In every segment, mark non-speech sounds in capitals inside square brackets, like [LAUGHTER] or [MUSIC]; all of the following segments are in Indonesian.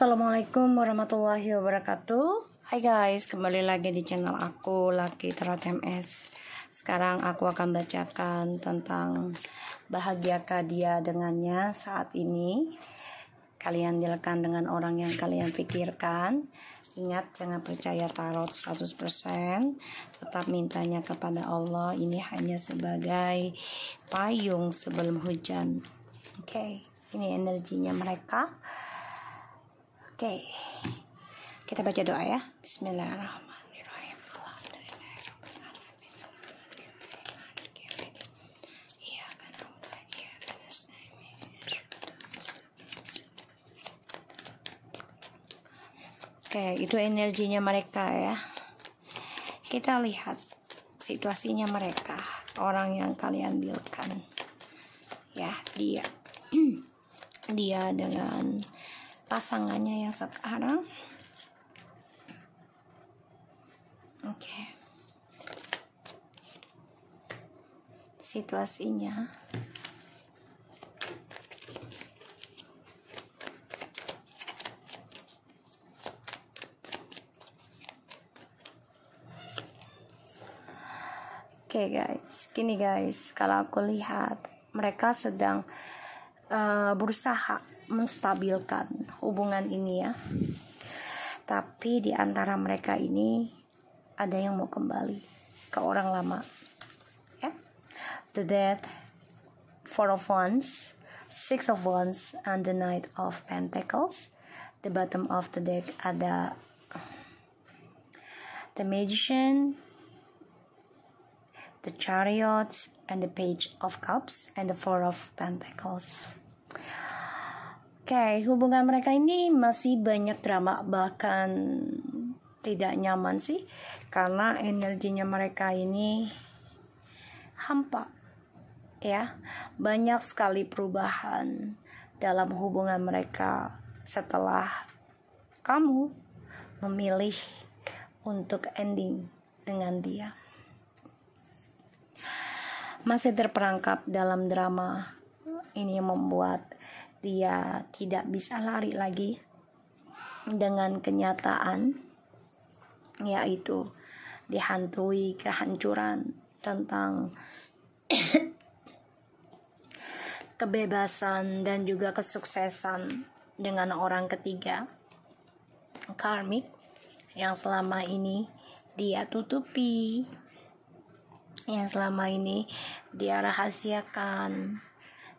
Assalamualaikum warahmatullahi wabarakatuh. Hai guys, kembali lagi di channel aku Laki Tarot MS Sekarang aku akan bacakan tentang Bahagiakah dia dengannya saat ini. Kalian dealkan dengan orang yang kalian pikirkan. Ingat jangan percaya tarot 100% Tetap mintanya kepada Allah Ini hanya sebagai payung sebelum hujan. Oke, okay. ini energinya mereka Oke. Kita baca doa ya. Bismillahirrahmanirrahim. Oke, itu energinya mereka ya. Kita lihat situasinya mereka, orang yang kalian dealkan. Ya, dia. [CLEARS THROAT] dia dengan pasangannya yang sekarang. Oke. Okay. situasinya. Oke okay guys, gini guys, kalau aku lihat mereka sedang uh, berusaha menstabilkan hubungan ini ya. Tapi di antara mereka ini ada yang mau kembali ke orang lama. Ya. The Death, Four of Wands, Six of Wands, and the Knight of Pentacles. The bottom of the deck ada The Magician, the Chariots, and the Page of Cups, and the Four of Pentacles okay, hubungan mereka ini masih banyak drama bahkan tidak nyaman sih karena energinya mereka ini hampa ya. Banyak sekali perubahan dalam hubungan mereka setelah kamu memilih untuk ending dengan dia. Masih terperangkap dalam drama ini membuat dia tidak bisa lari lagi dengan kenyataan yaitu dihantui kehancuran tentang [COUGHS] kebebasan dan juga kesuksesan dengan orang ketiga karmik yang selama ini dia tutupi yang selama ini dia rahasiakan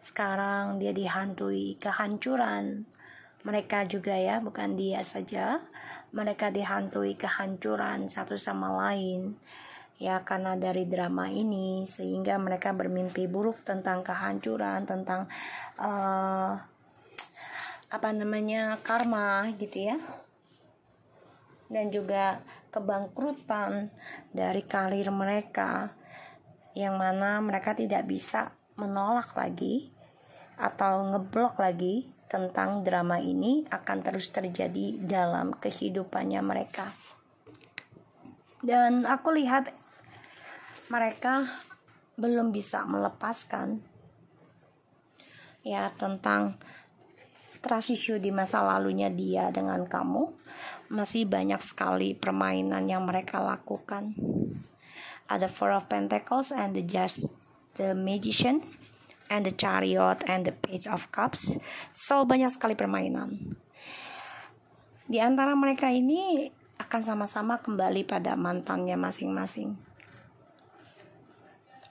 sekarang dia dihantui kehancuran. Mereka juga ya bukan dia saja. Mereka dihantui kehancuran satu sama lain ya karena dari drama ini sehingga mereka bermimpi buruk tentang kehancuran tentang uh, apa namanya karma gitu ya. Dan juga kebangkrutan dari karir mereka yang mana mereka tidak bisa menolak lagi atau ngeblok lagi tentang drama ini akan terus terjadi dalam kehidupannya mereka. Dan aku lihat mereka belum bisa melepaskan ya tentang trust issue di masa lalunya dia dengan kamu masih banyak sekali permainan yang mereka lakukan ada four of pentacles and the just the magician and the chariot and the page of cups. So banyak sekali permainan. Di antara mereka ini akan sama-sama kembali pada mantannya masing-masing.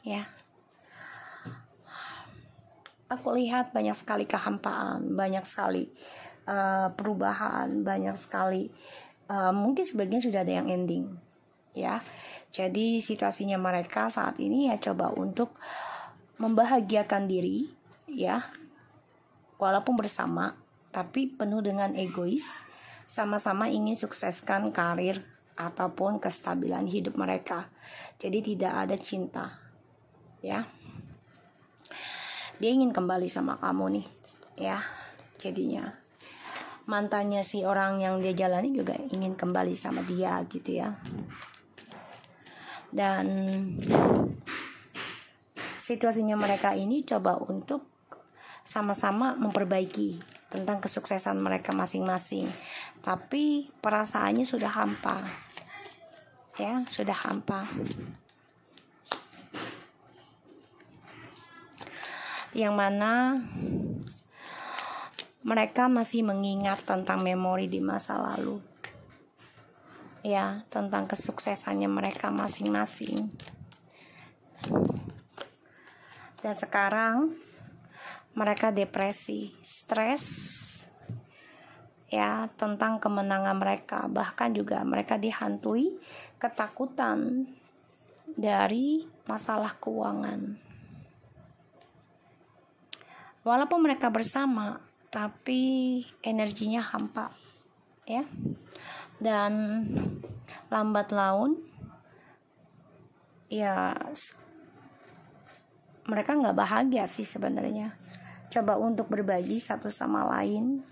Ya. Aku lihat banyak sekali kehampaan banyak sekali uh, perubahan banyak sekali uh, mungkin sebagian sudah ada yang ending ya jadi situasinya mereka saat ini ya coba untuk membahagiakan diri ya. Walaupun bersama tapi penuh dengan egois, sama-sama ingin sukseskan karir ataupun kestabilan hidup mereka. Jadi tidak ada cinta. Ya. Dia ingin kembali sama kamu nih, ya. Jadinya mantannya si orang yang dia jalani juga ingin kembali sama dia gitu ya dan situasinya mereka ini coba untuk sama-sama memperbaiki tentang kesuksesan mereka masing-masing. Tapi perasaannya sudah hampa. Ya sudah hampa. Yang mana mereka masih mengingat tentang memori di masa lalu ya tentang kesuksesannya mereka masing-masing. Dan sekarang mereka depresi stres ya tentang kemenangan mereka. Bahkan juga mereka dihantui ketakutan dari masalah keuangan. Walaupun mereka bersama tapi energinya hampa ya dan lambat laun ya mereka nggak bahagia sih sebenarnya. Coba untuk berbagi satu sama lain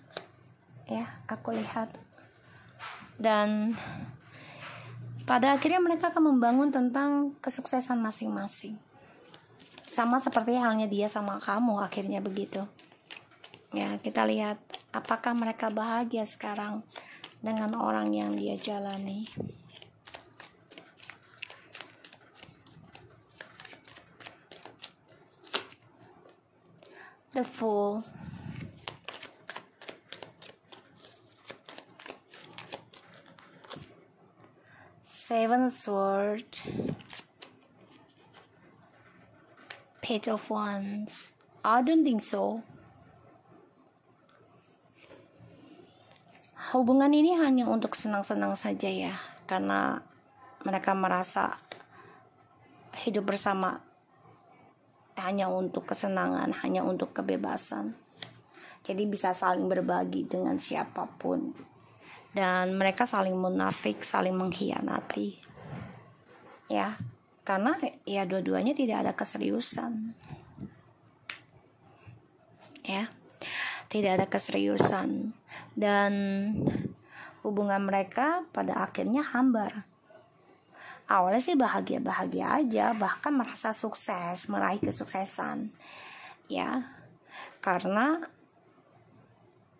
ya aku lihat. Dan pada akhirnya mereka akan membangun tentang kesuksesan masing-masing. Sama seperti halnya dia sama kamu akhirnya begitu. Ya kita lihat apakah mereka bahagia sekarang dengan orang yang dia jalani. The fool. Seven sword. Page of wands. I don't think so hubungan ini hanya untuk senang-senang saja ya karena mereka merasa hidup bersama hanya untuk kesenangan hanya untuk kebebasan. Jadi bisa saling berbagi dengan siapa pun. Dan mereka saling munafik saling mengkhianati. Ya karena ya dua-duanya tidak ada keseriusan. Ya tidak ada keseriusan. Dan hubungan mereka pada akhirnya hambar. Awalnya sih bahagia-bahagia aja bahkan merasa sukses meraih kesuksesan. Ya karena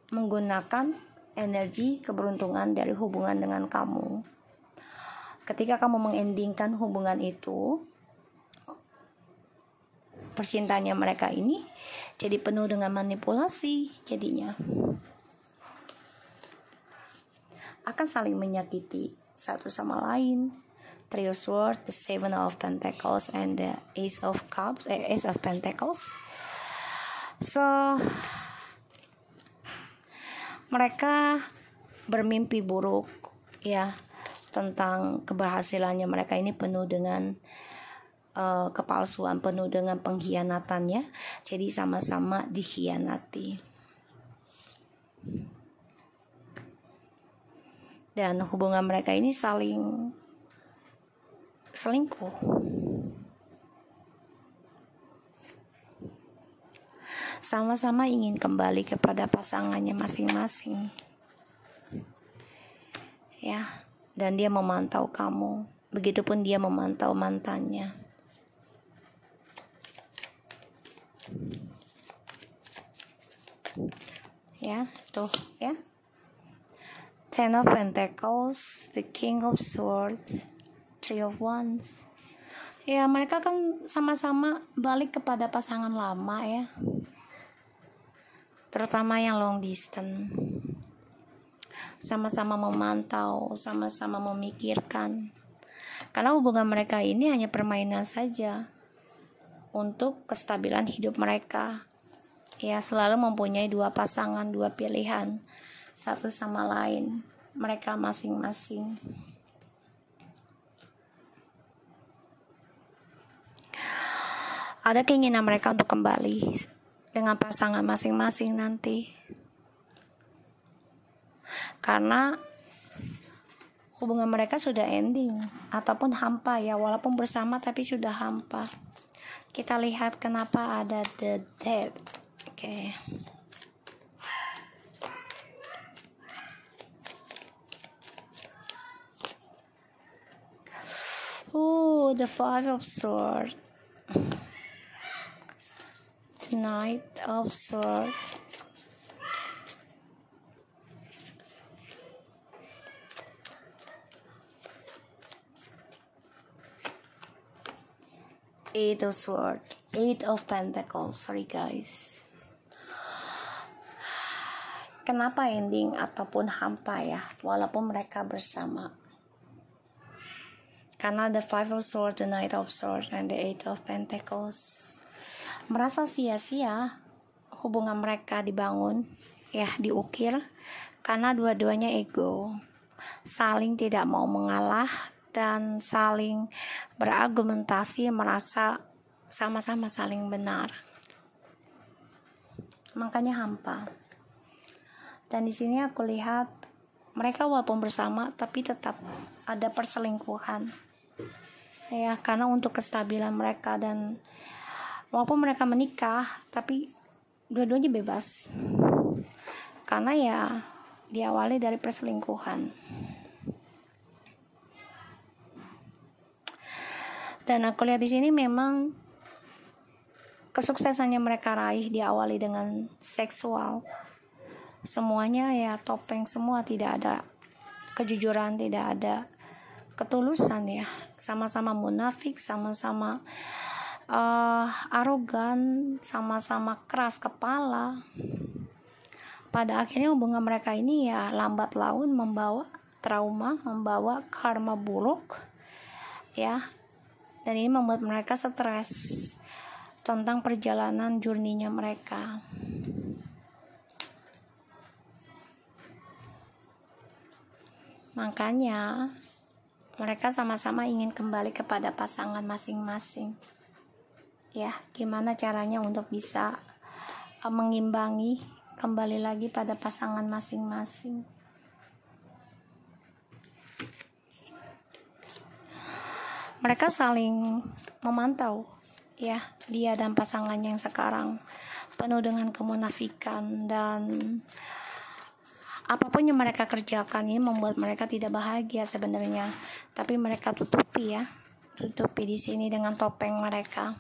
menggunakan energi keberuntungan dari hubungan dengan kamu. Ketika kamu mengendingkan hubungan itu percintanya mereka ini jadi penuh dengan manipulasi jadinya. Akan saling menyakiti satu sama lain. Trio sword the seven of pentacles and the ace of cups eh, ace of pentacles. So mereka bermimpi buruk ya tentang keberhasilannya mereka ini penuh dengan uh, kepalsuan, penuh dengan pengkhianatannya. Jadi sama-sama dikhianati. Dan hubungan mereka ini saling selingkuh. Sama-sama ingin kembali kepada pasangannya masing-masing. Ya dan dia memantau kamu. Begitupun dia memantau mantannya. Ya, tuh ya. Ten of Pentacles, the King of Swords, Three of Wands. Ya, mereka kan sama-sama balik kepada pasangan lama ya. Terutama yang long distance sama-sama memantau, sama-sama memikirkan. Karena hubungan mereka ini hanya permainan saja untuk kestabilan hidup mereka. Ya, selalu mempunyai dua pasangan, dua pilihan, satu sama lain, mereka masing-masing. Ada keinginan mereka untuk kembali dengan pasangan masing-masing nanti karena hubungan mereka sudah ending ataupun hampa ya walaupun bersama tapi sudah hampa kita lihat kenapa ada the dead oke okay. Oh, the Five of Swords. The Knight of Swords. Eight of sword eight of pentacles. Sorry guys. Kenapa ending ataupun hampa ya? Walaupun mereka bersama. Karena the five of swords, the knight of swords, and the eight of pentacles. Merasa sia-sia hubungan mereka dibangun ya diukir. Karena dua-duanya ego. Saling tidak mau mengalah dan saling berargumentasi merasa sama-sama saling benar. Makanya hampa. Dan di sini aku lihat mereka walaupun bersama tapi tetap ada perselingkuhan. Ya karena untuk kestabilan mereka dan walaupun mereka menikah tapi dua-duanya bebas. Karena ya diawali dari perselingkuhan dan aku lihat di sini memang kesuksesannya mereka raih diawali dengan seksual. Semuanya ya topeng semua tidak ada kejujuran tidak ada ketulusan ya. Sama-sama munafik sama-sama uh, arogan sama-sama keras kepala. Pada akhirnya hubungan mereka ini ya lambat laun membawa trauma membawa karma buruk ya dan ini membuat mereka stres tentang perjalanan jurninya mereka makanya mereka sama-sama ingin kembali kepada pasangan masing-masing. Ya, gimana caranya untuk bisa uh, mengimbangi kembali lagi pada pasangan masing-masing. Mereka saling memantau ya, dia dan pasangannya yang sekarang penuh dengan kemunafikan dan apa pun yang mereka kerjakan ini membuat mereka tidak bahagia sebenarnya. Tapi mereka tutupi ya tutupi di sini dengan topeng mereka.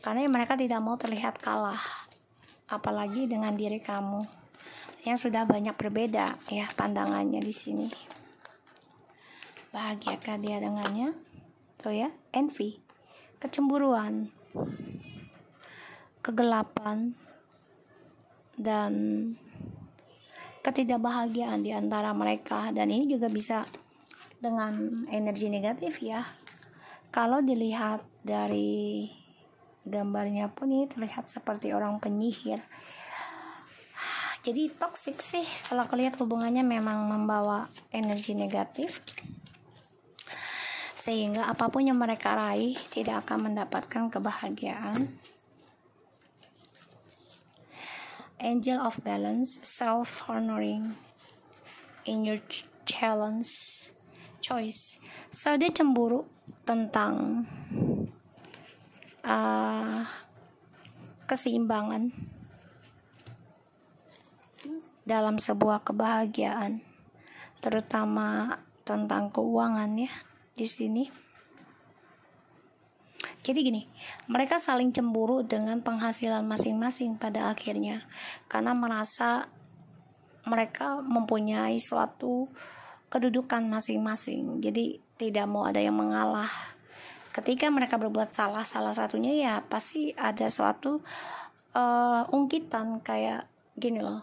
Karena mereka tidak mau terlihat kalah apalagi dengan diri kamu yang sudah banyak berbeda ya pandangannya di sini. Bahagiakah dia dengannya tuh ya envy kecemburuan kegelapan dan ketidakbahagiaan di antara mereka. Dan ini juga bisa dengan energi negatif ya. Kalau dilihat dari gambarnya pun ini terlihat seperti orang penyihir. Jadi toxic sih kalau lihat hubungannya memang membawa energi negatif sehingga apa pun yang mereka raih tidak akan mendapatkan kebahagiaan angel of balance, self honoring in your challenge choice. So dia cemburu tentang uh, keseimbangan dalam sebuah kebahagiaan, terutama tentang keuangan ya di sini. Jadi gini, mereka saling cemburu dengan penghasilan masing-masing pada akhirnya karena merasa mereka mempunyai suatu kedudukan masing-masing. Jadi tidak mau ada yang mengalah. Ketika mereka berbuat salah, salah satunya ya pasti ada suatu uh, ungkitan kayak gini loh.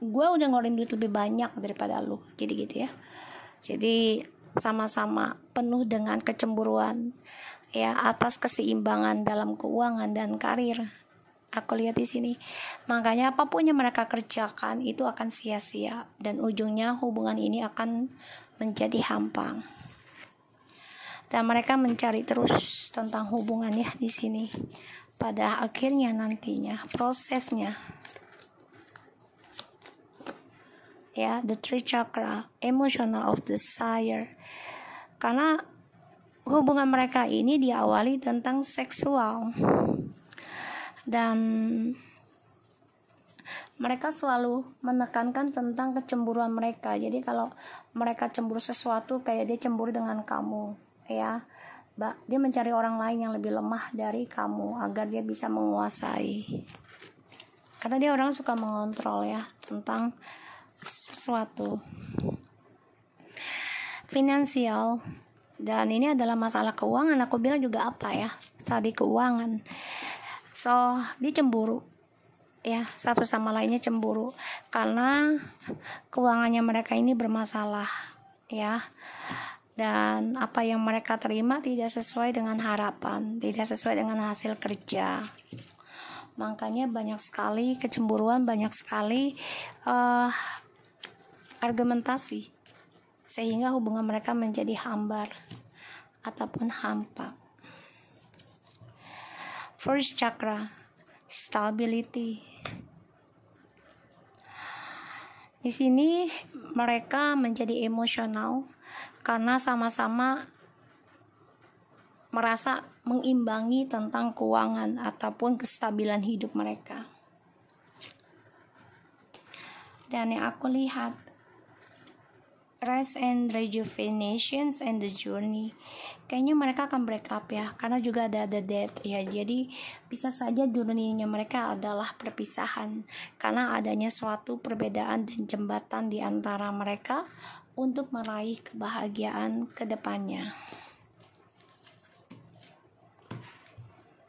Gue udah ngeluarin duit lebih banyak daripada lu, jadi gitu ya. Jadi sama-sama penuh dengan kecemburuan ya atas keseimbangan dalam keuangan dan karir. Aku lihat di sini. Makanya apa pun yang mereka kerjakan itu akan sia-sia dan ujungnya hubungan ini akan menjadi hampa. Dan mereka mencari terus tentang hubungannya di sini. Pada akhirnya nantinya prosesnya ya the three chakra emotional of desire karena hubungan mereka ini diawali tentang seksual. Dan mereka selalu menekankan tentang kecemburuan mereka. Jadi kalau mereka cemburu sesuatu kayak dia cemburu dengan kamu ya. Dia mencari orang lain yang lebih lemah dari kamu agar dia bisa menguasai. Karena dia orang suka mengontrol ya tentang sesuatu finansial. Dan ini adalah masalah keuangan. Aku bilang juga apa ya? Tadi keuangan. So dia cemburu. Ya satu sama lainnya cemburu. Karena keuangannya mereka ini bermasalah ya. Dan apa yang mereka terima tidak sesuai dengan harapan tidak sesuai dengan hasil kerja. Makanya banyak sekali kecemburuan banyak sekali uh, argumentasi sehingga hubungan mereka menjadi hambar ataupun hampa first chakra stability Di sini mereka menjadi emosional karena sama-sama merasa mengimbangi tentang keuangan ataupun kestabilan hidup mereka. Dan yang aku lihat rest and rejuvenations and the journey. Kayaknya mereka akan break up ya karena juga ada the death ya. Jadi bisa saja dunianya mereka adalah perpisahan karena adanya suatu perbedaan dan jembatan di antara mereka untuk meraih kebahagiaan ke depannya.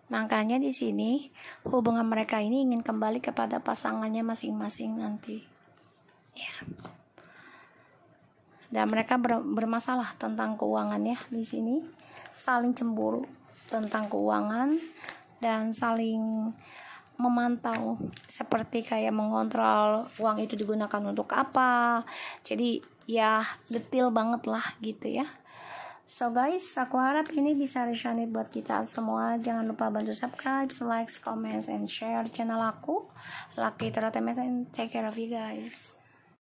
Makanya di sini hubungan mereka ini ingin kembali kepada pasangannya masing-masing nanti. Ya dan mereka ber, bermasalah tentang keuangan ya di sini saling cemburu tentang keuangan dan saling memantau seperti kayak mengontrol uang itu digunakan untuk apa jadi ya detail banget lah gitu ya So guys, aku harap ini bisa resonate buat kita semua. Jangan lupa bantu subscribe, like, comment, and share channel aku. Lucky Entertainment and take care of you guys.